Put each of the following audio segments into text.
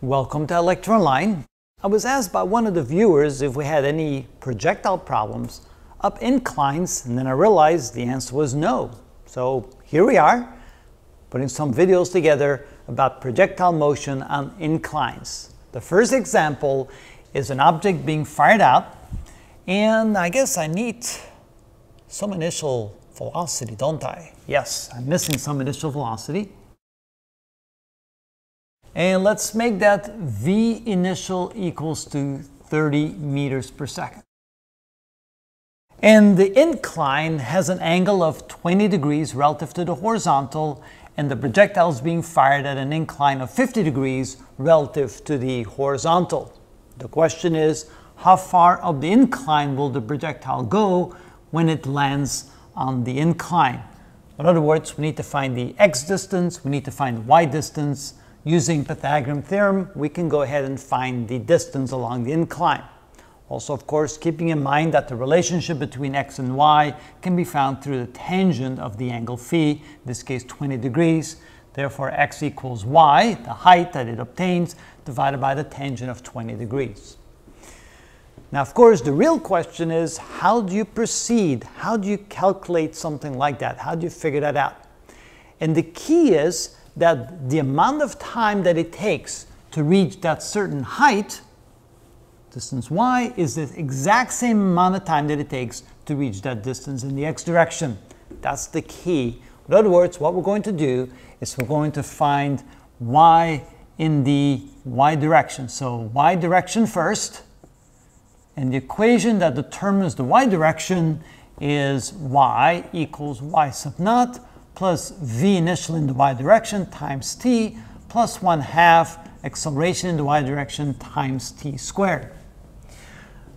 Welcome to ilectureonline. I was asked by one of the viewers if we had any projectile problems up inclines, and then I realized the answer was no. So here we are, putting some videos together about projectile motion on inclines. The first example is an object being fired out, and I guess I need some initial velocity, don't I? Yes, I'm missing some initial velocity. And let's make that V initial equals to 30 meters per second. And the incline has an angle of 20 degrees relative to the horizontal, and the projectile is being fired at an incline of 50 degrees relative to the horizontal. The question is, how far up the incline will the projectile go when it lands on the incline? In other words, we need to find the x distance, we need to find the y distance, Using Pythagorean theorem, we can go ahead and find the distance along the incline. Also, of course, keeping in mind that the relationship between x and y can be found through the tangent of the angle phi, in this case 20 degrees. Therefore, x equals y, the height that it obtains, divided by the tangent of 20 degrees. Now, of course, the real question is, how do you proceed? How do you calculate something like that? How do you figure that out? And the key is that the amount of time that it takes to reach that certain height, distance y, is the exact same amount of time that it takes to reach that distance in the x direction. That's the key. In other words, what we're going to do is we're going to find y in the y direction. So y direction first, and the equation that determines the y direction is y equals y sub naught plus v initial in the y direction times t plus 1 half acceleration in the y direction times t squared.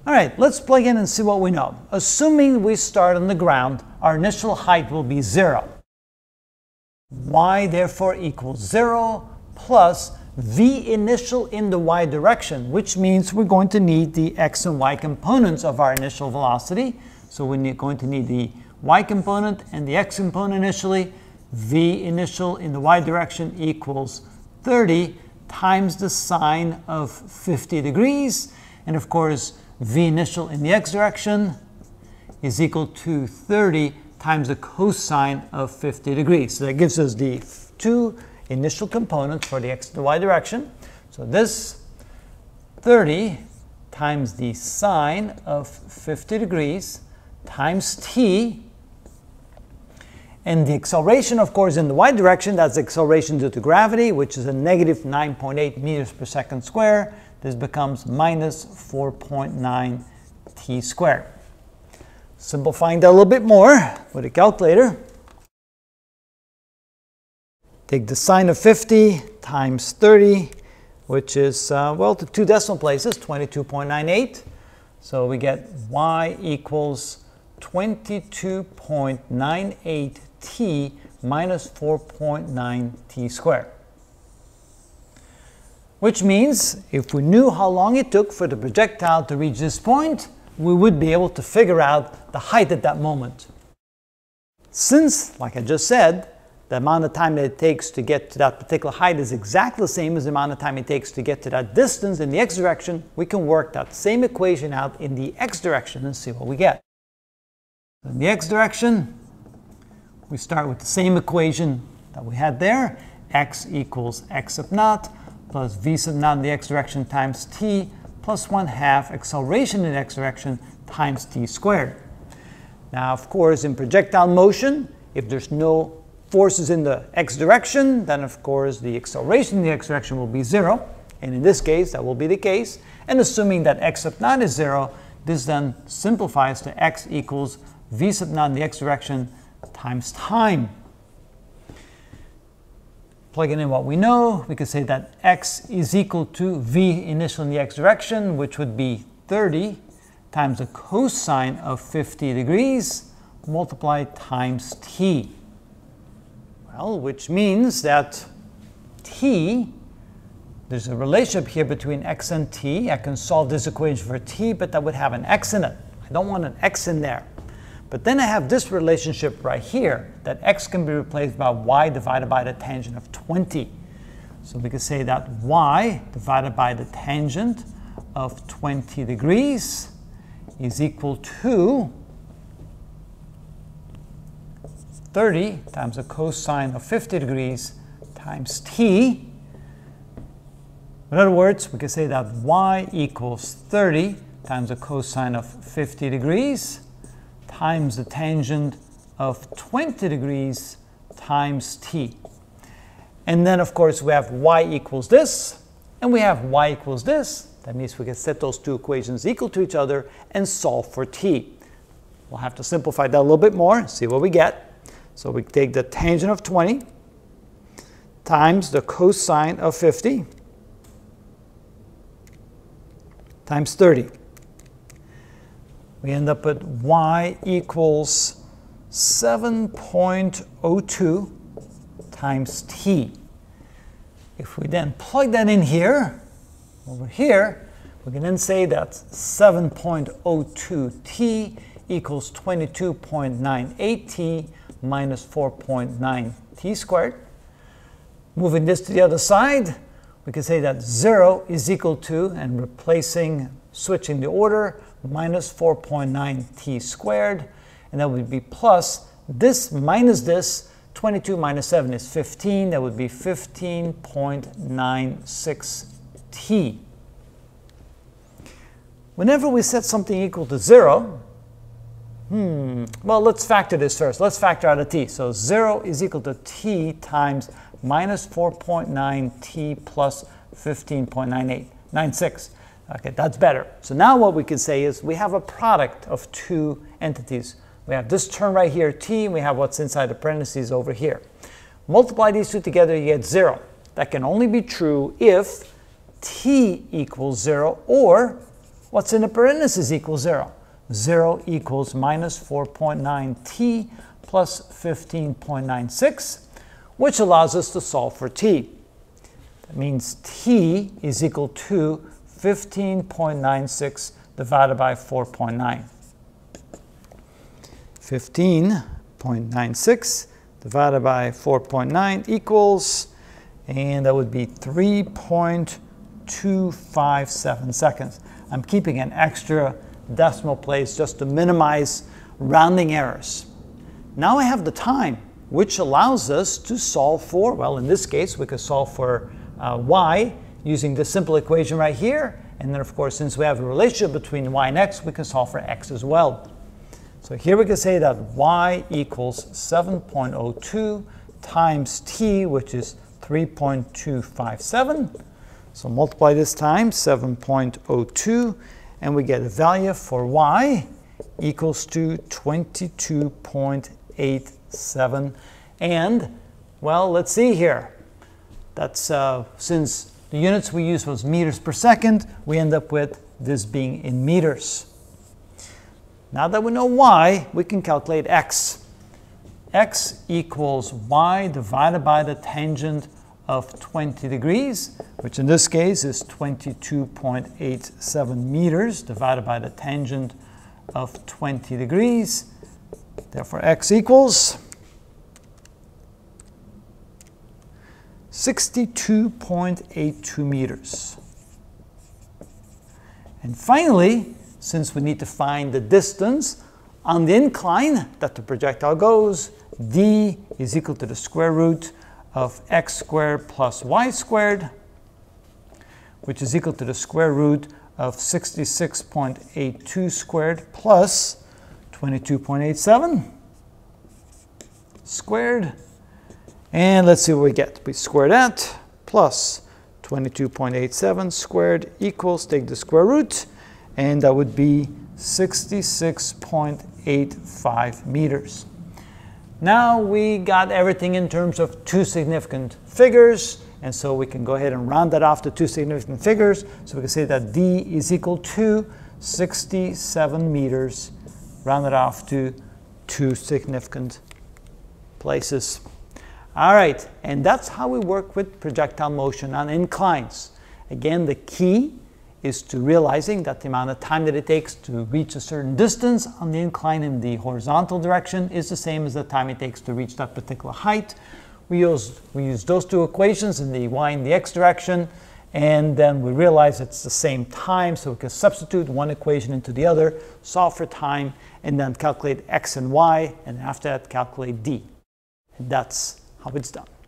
All right, let's plug in and see what we know. Assuming we start on the ground, our initial height will be 0. y therefore equals 0 plus v initial in the y direction, which means we're going to need the x and y components of our initial velocity. So we're going to need the y component and the x component initially, v initial in the y direction equals 30 times the sine of 50 degrees. And of course, v initial in the x direction is equal to 30 times the cosine of 50 degrees. So that gives us the two initial components for the x and the y direction. So this 30 times the sine of 50 degrees times t and the acceleration, of course, in the y direction, that's acceleration due to gravity, which is a negative 9.8 meters per second square. This becomes minus 4.9 t squared. Simplifying that a little bit more with a calculator. Take the sine of 50 times 30, which is, uh, well, to two decimal places, 22.98. So we get y equals 22.98 t minus 4.9 t squared. Which means if we knew how long it took for the projectile to reach this point, we would be able to figure out the height at that moment. Since, like I just said, the amount of time that it takes to get to that particular height is exactly the same as the amount of time it takes to get to that distance in the x direction, we can work that same equation out in the x direction and see what we get. In the x direction, we start with the same equation that we had there, x equals x sub naught plus v sub naught in the x direction times t plus 1 half acceleration in the x direction times t squared. Now, of course, in projectile motion, if there's no forces in the x direction, then of course the acceleration in the x direction will be zero. And in this case, that will be the case. And assuming that x sub naught is zero, this then simplifies to x equals v sub naught in the x direction times time. Plugging in what we know, we could say that x is equal to v initial in the x direction, which would be 30 times the cosine of 50 degrees multiplied times t. Well, which means that t, there's a relationship here between x and t. I can solve this equation for t, but that would have an x in it. I don't want an x in there. But then I have this relationship right here, that x can be replaced by y divided by the tangent of 20. So we can say that y divided by the tangent of 20 degrees is equal to 30 times the cosine of 50 degrees times t. In other words, we can say that y equals 30 times the cosine of 50 degrees times the tangent of 20 degrees times t. And then, of course, we have y equals this, and we have y equals this. That means we can set those two equations equal to each other and solve for t. We'll have to simplify that a little bit more, see what we get. So we take the tangent of 20 times the cosine of 50 times 30. We end up with y equals 7.02 times t. If we then plug that in here, over here, we can then say that 7.02 t equals 22.98 t minus 4.9 t squared. Moving this to the other side, we can say that 0 is equal to, and replacing, switching the order, minus 4.9 t squared, and that would be plus this minus this, 22 minus 7 is 15, that would be 15.96 t. Whenever we set something equal to 0, Hmm, well, let's factor this first. Let's factor out a t. So 0 is equal to t times minus 4.9 t plus 15.98, 96. Okay, that's better. So now what we can say is we have a product of two entities. We have this term right here, t, and we have what's inside the parentheses over here. Multiply these two together, you get 0. That can only be true if t equals 0 or what's in the parentheses equals 0. 0 equals minus 4.9t plus 15.96, which allows us to solve for t. That means t is equal to 15.96 divided by 4.9. 15.96 divided by 4.9 equals, and that would be 3.257 seconds. I'm keeping an extra decimal place just to minimize rounding errors. Now I have the time, which allows us to solve for, well, in this case, we could solve for uh, y using this simple equation right here. And then, of course, since we have a relationship between y and x, we can solve for x as well. So here we can say that y equals 7.02 times t, which is 3.257. So multiply this times 7.02 and we get a value for y equals to 22.87 and well let's see here that's uh, since the units we used was meters per second we end up with this being in meters now that we know y we can calculate x x equals y divided by the tangent of 20 degrees, which in this case is 22.87 meters divided by the tangent of 20 degrees. Therefore, x equals 62.82 meters. And finally, since we need to find the distance on the incline that the projectile goes, d is equal to the square root of x squared plus y squared, which is equal to the square root of 66.82 squared plus 22.87 squared. And let's see what we get. We square that plus 22.87 squared equals, take the square root, and that would be 66.85 meters. Now we got everything in terms of two significant figures, and so we can go ahead and round that off to two significant figures. So we can say that D is equal to 67 meters, rounded off to two significant places. All right, and that's how we work with projectile motion on inclines. Again, the key is to realizing that the amount of time that it takes to reach a certain distance on the incline in the horizontal direction is the same as the time it takes to reach that particular height. we use, we use those two equations in the y and the x direction, and then we realize it's the same time, so we can substitute one equation into the other, solve for time, and then calculate x and y, and after that calculate d. And that's how it's done.